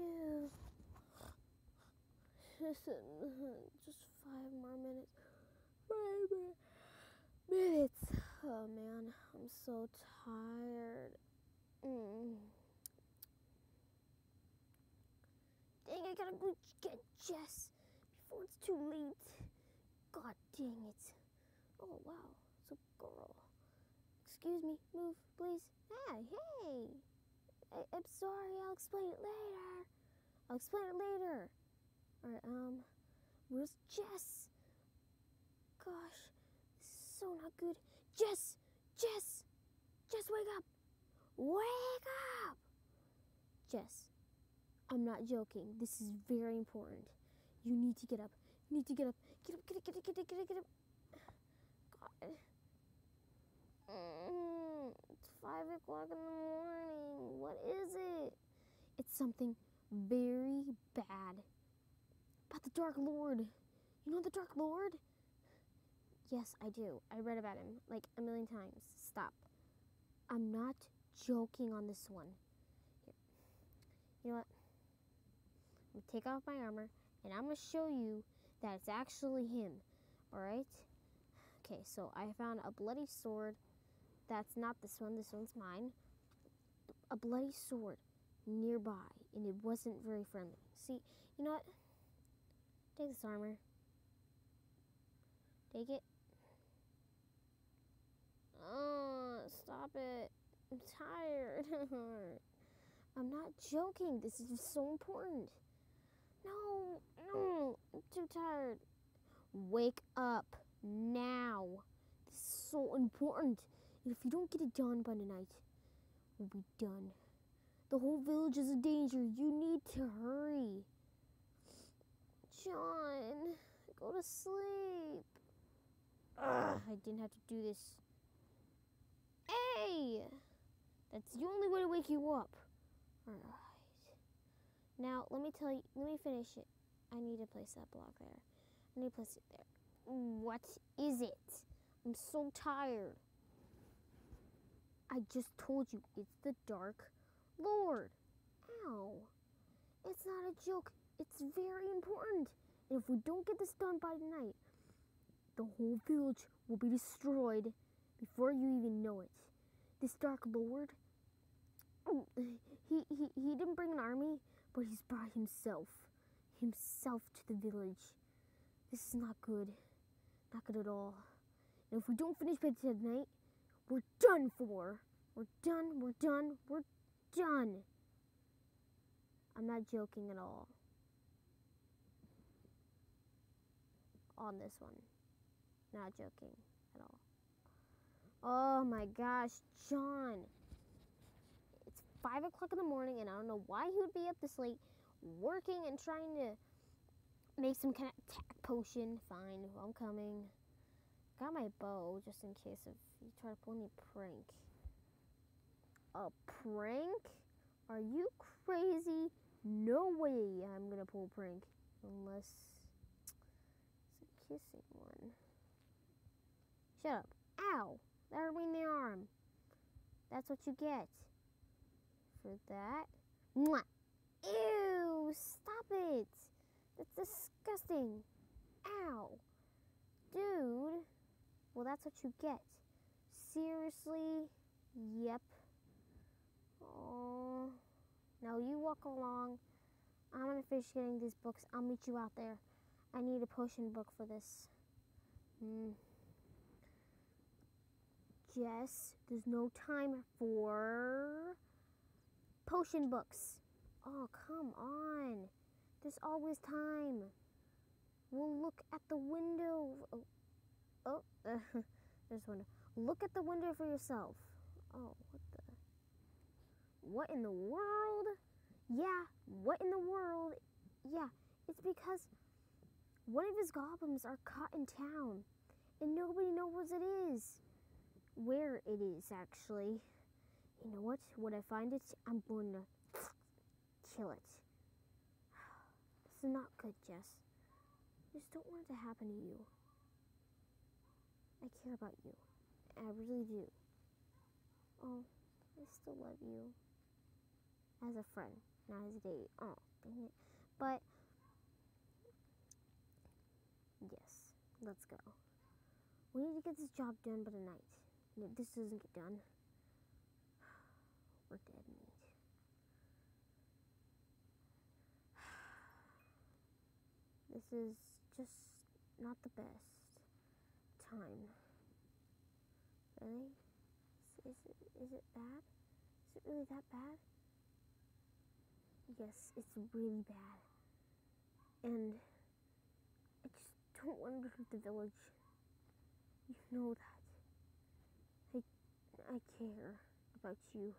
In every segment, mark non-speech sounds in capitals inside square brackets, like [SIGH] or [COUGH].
[LAUGHS] Just five more minutes. Five more minutes. Oh man, I'm so tired. Mm. Dang, I gotta go get Jess before it's too late. God dang it. Oh wow, it's a girl. Excuse me, move, please. Hey, hey. I, I'm sorry, I'll explain it later. I'll explain it later. Alright, um, where's Jess? Gosh, this is so not good. Jess! Jess! Jess, wake up! Wake up! Jess, I'm not joking. This is very important. You need to get up. You need to get up. Get up, get up, get up, get up, get up, get up. God. Mm, it's five o'clock in the morning. What is it? It's something very bad. About the Dark Lord. You know the Dark Lord? Yes, I do. I read about him like a million times. Stop. I'm not joking on this one. Here. You know what? I'm gonna take off my armor and I'm gonna show you that it's actually him. Alright? Okay, so I found a bloody sword. That's not this one, this one's mine. A bloody sword nearby, and it wasn't very friendly. See, you know what? Take this armor. Take it. Oh, stop it. I'm tired. [LAUGHS] I'm not joking. This is so important. No, no, I'm too tired. Wake up now. This is so important. If you don't get it done by tonight, we'll be done. The whole village is in danger. You need to hurry. John, go to sleep. Ugh, I didn't have to do this. Hey! That's the only way to wake you up. Alright. Now, let me tell you, let me finish it. I need to place that block there. I need to place it there. What is it? I'm so tired. I just told you it's the Dark Lord. Ow. It's not a joke. It's very important. And if we don't get this done by tonight, the whole village will be destroyed before you even know it. This Dark Lord, [CLEARS THROAT] he, he, he didn't bring an army, but he's brought himself, himself to the village. This is not good. Not good at all. And if we don't finish by tonight, we're done for. We're done, we're done, we're done. I'm not joking at all. On this one. Not joking at all. Oh my gosh, John. It's 5 o'clock in the morning, and I don't know why he would be up this late working and trying to make some kind of attack potion. Fine, I'm coming. Got my bow just in case if you try to pull any prank. A prank? Are you crazy? No way I'm gonna pull a prank. Unless it's a kissing one. Shut up. Ow! That hurt me in the arm. That's what you get for that. Mwah! Ew! Stop it! That's disgusting. Ow! Dude. Well, that's what you get. Seriously? Yep. Oh. Now you walk along. I'm gonna finish getting these books. I'll meet you out there. I need a potion book for this. Hmm. Jess, there's no time for potion books. Oh, come on. There's always time. We'll look at the window. Oh, oh [LAUGHS] there's one. Look at the window for yourself. Oh, what the? What in the world? Yeah, what in the world? Yeah, it's because one of his goblins are caught in town, and nobody knows what it is. Where it is, actually. You know what? When I find it, I'm going to kill it. [SIGHS] This is not good, Jess. I just don't want it to happen to you. I care about you. I really do. Oh, I still love you. As a friend, not as a date. Oh. dang it. But yes, let's go. We need to get this job done by tonight. If this doesn't get done, we're dead meat. This is just not the best time. Really? Is, is it is it bad? Is it really that bad? Yes, it's really bad. And I just don't want to hurt the village. You know that. I I care about you.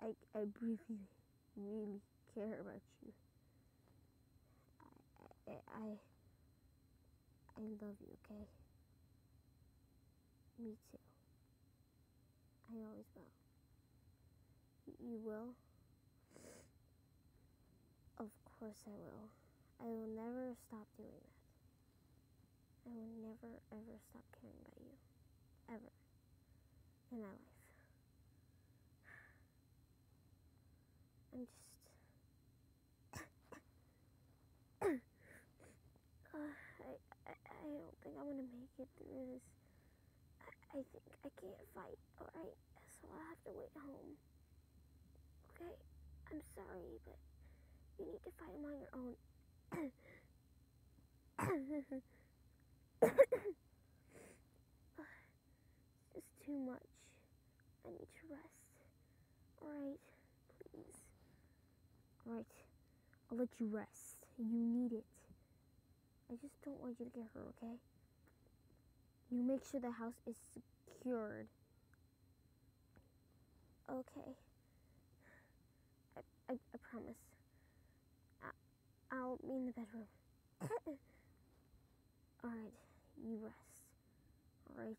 I I really, really care about you. I I I, I love you, okay? Me too. I always will. You will? Of course I will. I will never stop doing that. I will never ever stop caring about you. Ever. In my life. I'm just. [COUGHS] I, I, I don't think I'm gonna make it through this. I, think I can't fight, alright? So I'll have to wait home. Okay? I'm sorry, but you need to fight them on your own. [COUGHS] it's just too much. I need to rest. Alright, please. Alright, I'll let you rest. You need it. I just don't want you to get hurt, okay? You make sure the house is secured. Okay. I, I, I promise. I, I'll be in the bedroom. [COUGHS] Alright, you rest. Alright.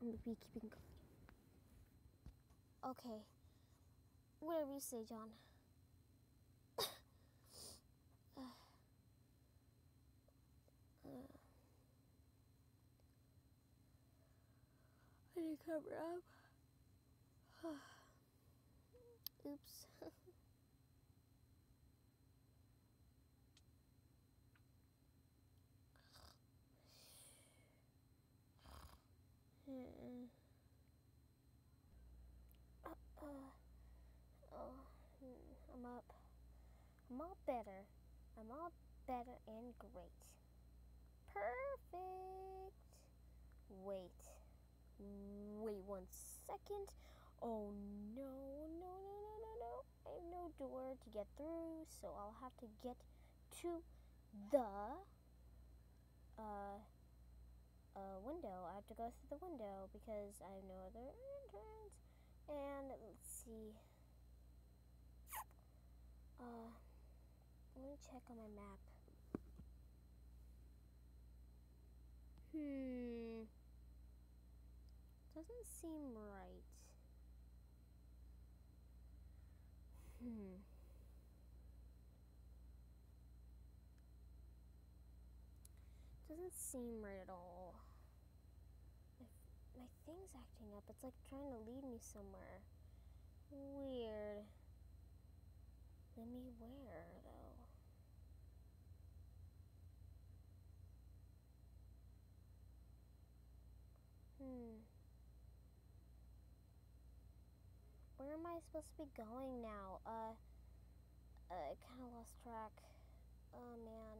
I'm gonna be. Okay. Whatever you say, John. Uh, I need to cover up. [SIGHS] Oops. Mm. Uh, oh, I'm up. I'm all better. I'm all better and great. Perfect. Wait. Wait one second. Oh no, no, no, no, no, no. I have no door to get through, so I'll have to get to the uh uh window. I have to go through the window because I have no other entrance. And let's see. Uh let me check on my map. Hmm. Doesn't seem right. Hmm. Doesn't seem right at all. My, my thing's acting up. It's like trying to lead me somewhere. Weird. Lead me where, though? Hmm. Where am I supposed to be going now? Uh, I kind of lost track. Oh man.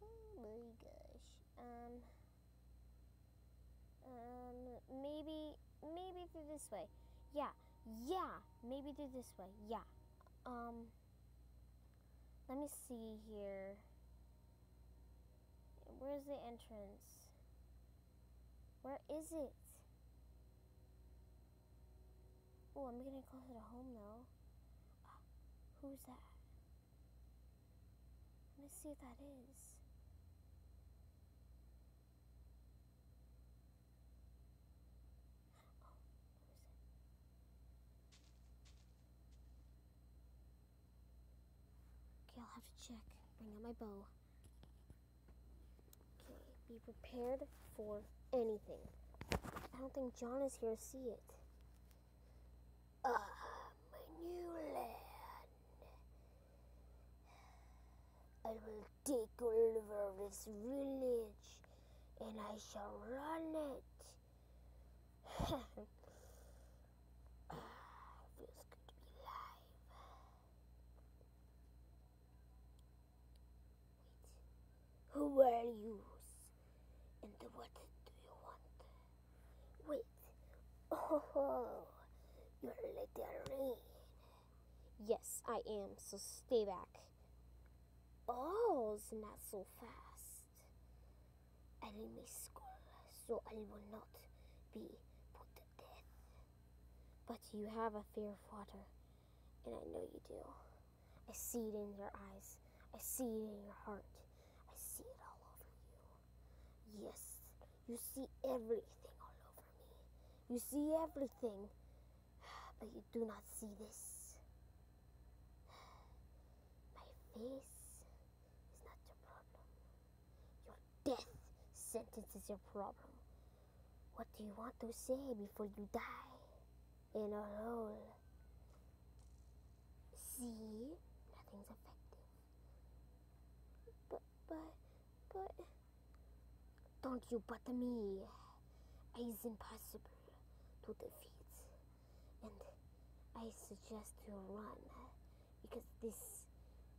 Oh my gosh. Um. Um. Maybe. Maybe through this way. Yeah. Yeah. Maybe through this way. Yeah. Um. Let me see here. Where's the entrance? Where is it? Oh, I'm getting closer to home though. Ah, who's that? Let me see if that is. Oh? Okay, I'll have to check. Bring out my bow. Okay, be prepared for anything. I don't think John is here to see it. Ah, my new land. I will take over this village and I shall run it. [LAUGHS] feels good to be alive. Wait. Who are you? And what do you want? Wait. [LAUGHS] Oh you're Letterine. Yes, I am, so stay back. Oh, not so fast. Enemy school, so I will not be put to death. But you have a fear of water, and I know you do. I see it in your eyes. I see it in your heart. I see it all over you. Yes, you see everything all over me. You see everything, but you do not see this. My face is not your problem. Your death sentence is your problem. What do you want to say before you die? In a hole. See? Nothing's effective. But, but, but. Don't you but me. It is impossible to defeat. And I suggest to run because this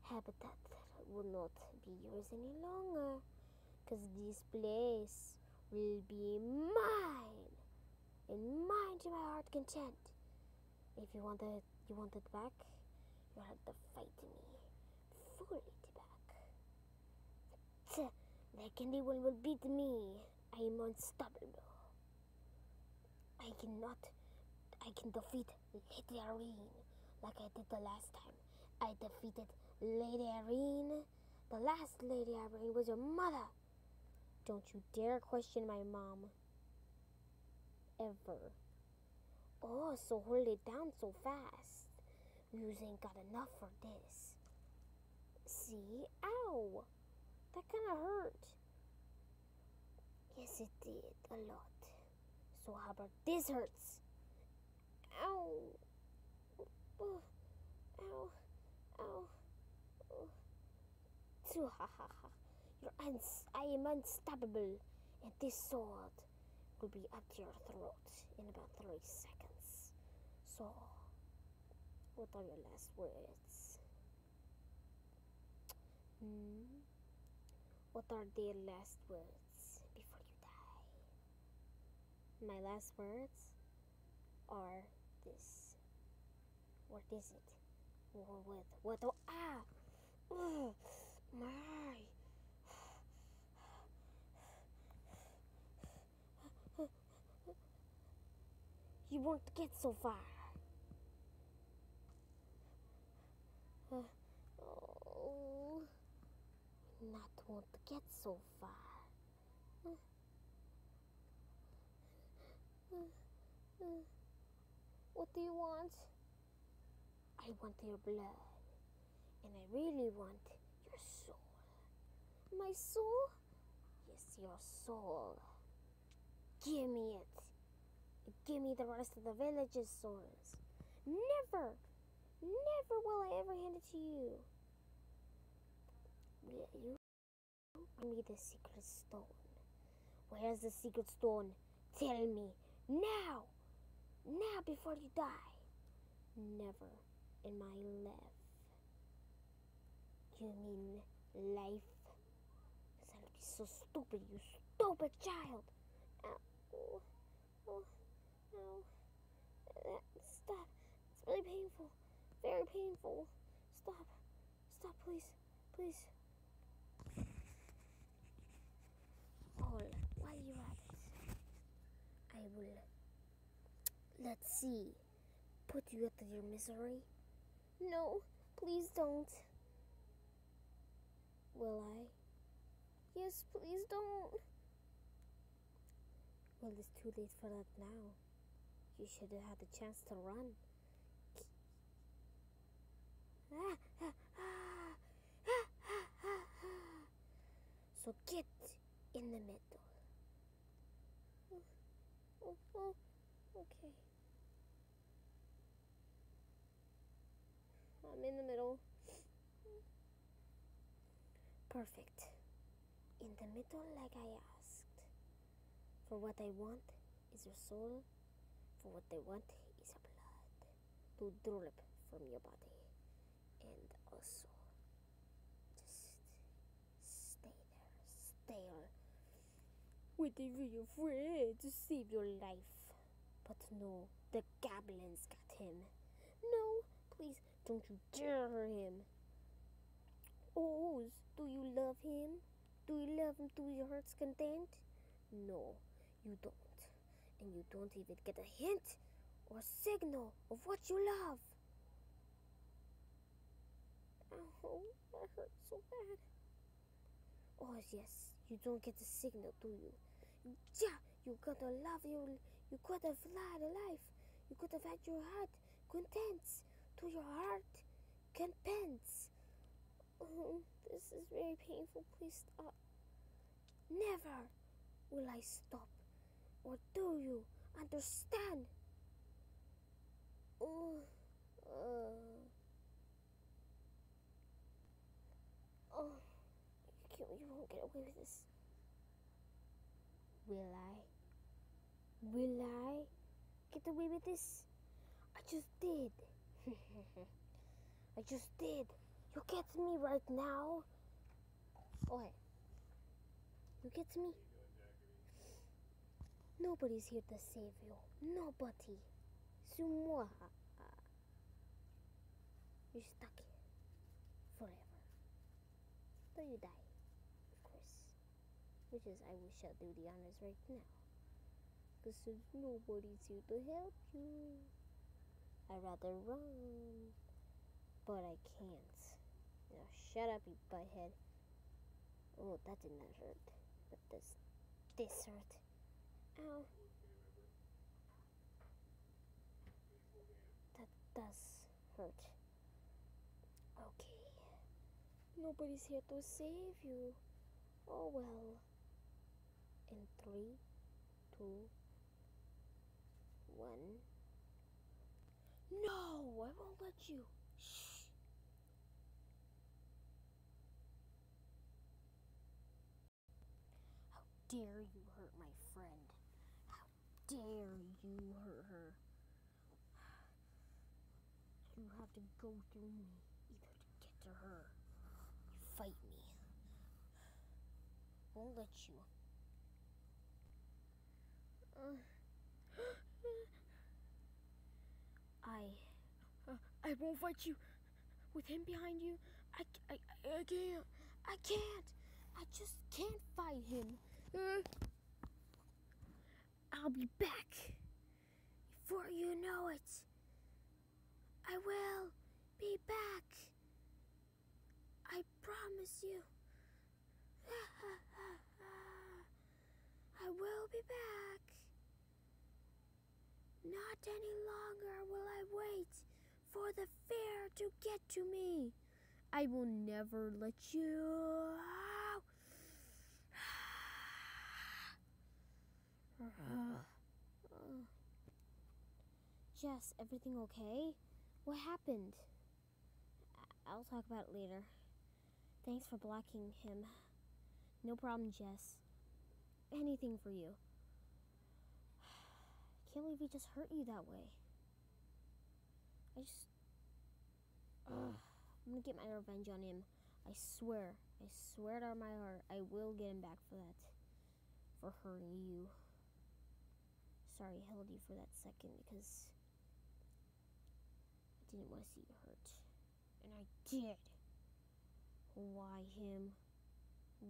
habitat will not be yours any longer. Because this place will be mine and mine to my heart content. If you want it, you want it back, you have to fight me fully back. Tch, candy anyone will beat me. I am unstoppable. I cannot. I can defeat Lady Irene like I did the last time. I defeated Lady Irene. The last Lady Irene was your mother. Don't you dare question my mom. Ever. Oh, so hold it down so fast. You ain't got enough for this. See? Ow! That kind of hurt. Yes, it did. A lot. So how about this hurts? Ow! Oh, ow! Ow! Oh. Ha ha ha. You're uns- I am unstoppable, and this sword will be up to your throat in about three seconds. So, what are your last words? Hmm? What are their last words before you die? My last words are this. What is it? Or what? What? Oh, ah! Oh, my! You won't get so far. Uh, oh, not won't get so far. Uh, uh. What do you want? I want your blood. And I really want your soul. My soul? Yes, your soul. Give me it. Give me the rest of the village's souls. Never, never will I ever hand it to you. Will you? Bring me the secret stone. Where's the secret stone? Tell me now. Now before you die. Never in my life. You mean life? Because I'll be so stupid, you stupid child. Ow. Oh. Oh. Stop. It's really painful. Very painful. Stop. Stop, please. Please. Paul, while you're at it, I will. Let's see. Put you out of your misery. No, please don't. Will I? Yes, please don't. Well, it's too late for that now. You should have had the chance to run. So get in the middle. Oh, oh, okay. I'm in the middle. Perfect. In the middle, like I asked. For what I want is your soul. For what I want is your blood to drip from your body. And also, just stay there. Stay there. Waiting for your friend to save your life. But no, the goblins got him. No, please don't you dare him. Oz, do you love him? Do you love him to your heart's content? No, you don't. And you don't even get a hint or signal of what you love. Oh, that hurts so bad. Oh, yes, you don't get the signal, do you? Yeah, you gotta love your, you gotta fly the life. You could have had your heart contents to your heart contents. Oh, this is very painful. Please stop. Never will I stop. Or do you understand? Oh, uh, oh, you, can't, you won't get away with this. Will I? Will I get away with this? I just did. [LAUGHS] I just did. You get me right now? Okay. You get me? Nobody's here to save you. Nobody. C'est. You're stuck here. Forever. Till you die. Of course. Which is, I wish I'll do the honors right now. Because nobody's here to help you. I'd rather run. But I can't. Now shut up, you butthead. Oh, that did not hurt. But this, this hurt. Ow. That does hurt. Okay. Nobody's here to save you. Oh well. In three, two, one. No, I won't let you. Shh. Dare you hurt my friend? How dare you hurt her? You have to go through me either to get to her. You fight me. Won't let you. Uh, [GASPS] I. Uh, I won't fight you. With him behind you, I, I, I can't. I can't. I just can't fight him. Uh, I'll be back. Before you know it. I will be back. I promise you. [LAUGHS] I will be back. Not any longer will I wait for the fear to get to me. I will never let you Uh, uh, Jess, everything okay? What happened? I'll talk about it later. Thanks for blocking him. No problem, Jess. Anything for you. [SIGHS] I Can't believe he just hurt you that way. I just. Ugh. [SIGHS] I'm gonna get my revenge on him. I swear. I swear it on my heart. I will get him back for that. For hurting you. Sorry, held you for that second because I didn't want to see you hurt. And I did. Why him?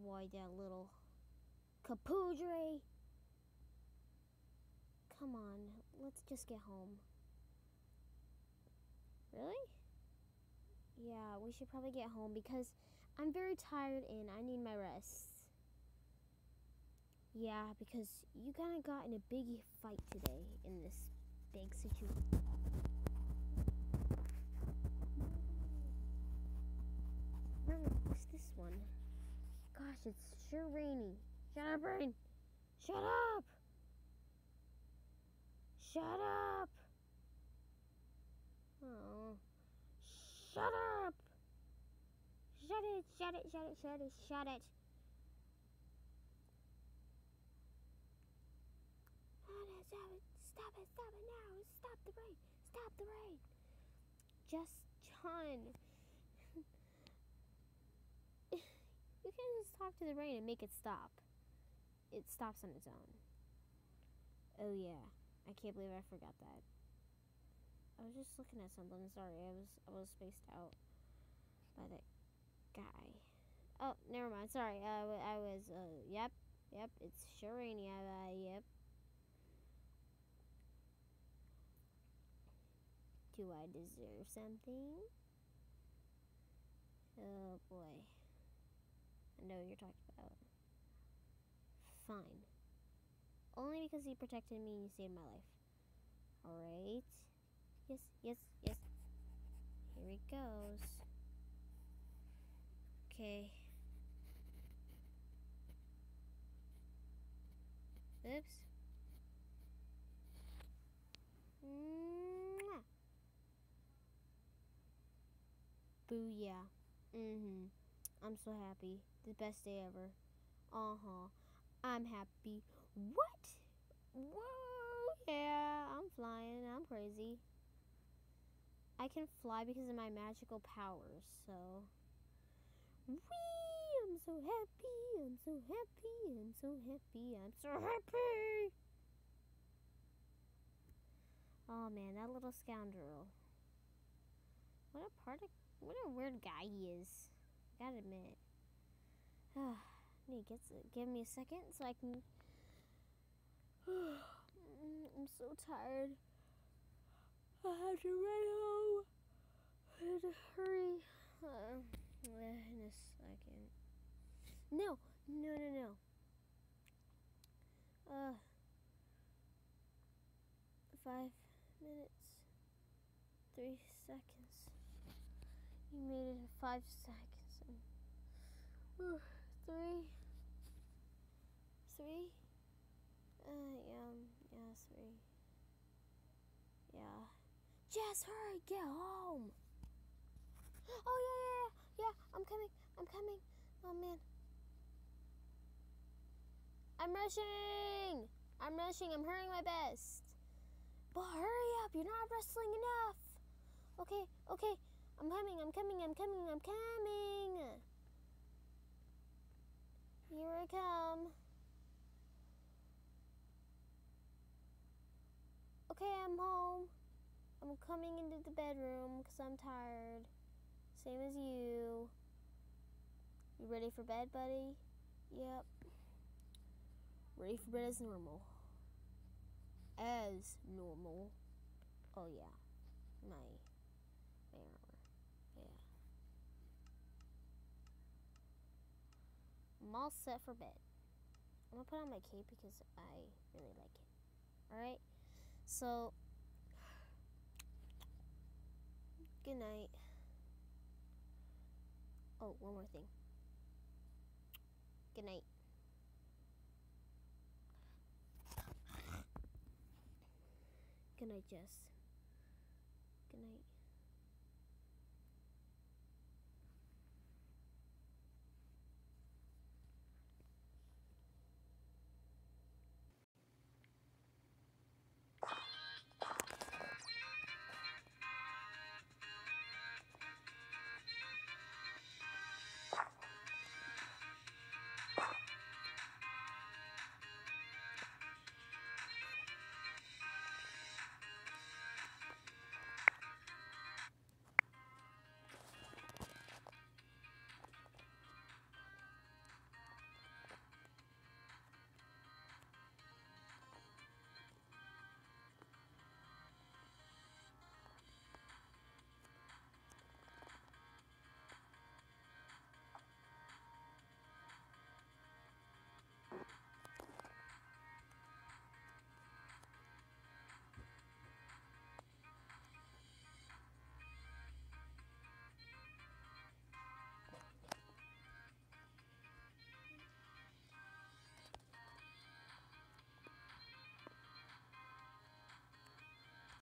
Why that little capoodre? Come on, let's just get home. Really? Yeah, we should probably get home because I'm very tired and I need my rest. Yeah, because you kind of got in a big fight today in this big situation. This one? Gosh, it's sure rainy. Shut up, rain. Shut up. Shut up. Oh. Shut up. Shut it, shut it, shut it, shut it, shut it. Stop it, stop it, stop it now. Stop the rain. Stop the rain. Just John. [LAUGHS] you can't just talk to the rain and make it stop. It stops on its own. Oh yeah. I can't believe I forgot that. I was just looking at something. Sorry, I was I was spaced out by that guy. Oh, never mind. Sorry. Uh, I was. Uh, yep, yep. It's sure Sharania. Uh, yep. Do I deserve something? Oh boy. I know you're talking about. Fine. Only because you protected me and you saved my life. Alright. Yes, yes, yes. Here it goes. Okay. Oops. Mwah. Booyah. Mm-hmm. I'm so happy. The best day ever. Uh-huh. I'm happy. What? Whoa, yeah, I'm flying. I'm crazy. I can fly because of my magical powers, so. Whee! I'm so happy. I'm so happy. I'm so happy. I'm so happy. Oh man, that little scoundrel. What a part of what a weird guy he is. I Gotta admit. [SIGHS] need to get give me a second so I can. [SIGHS] I'm so tired. I have to run home. I have to hurry. Uh, in [SIGHS] a second. No, no, no, no. Uh, five minutes, three seconds. You made it in five seconds. Uh, three, three. Uh, yeah, yeah, three. Yeah. Jess, hurry, get home. Oh yeah, yeah, yeah, yeah. I'm coming. I'm coming. Oh man. I'm rushing. I'm rushing. I'm hurrying my best. But hurry up. You're not wrestling enough. Okay, okay. I'm coming. I'm coming. I'm coming. I'm coming. Here I come. Okay, I'm home. I'm coming into the bedroom because I'm tired. Same as you. You ready for bed, buddy? Yep. Ready for bed as normal. As normal. Oh yeah. My armor. Yeah. I'm all set for bed. I'm gonna put on my cape because I really like it. Alright? So good night. Oh, one more thing. Good night. Good night, Jess. Good night.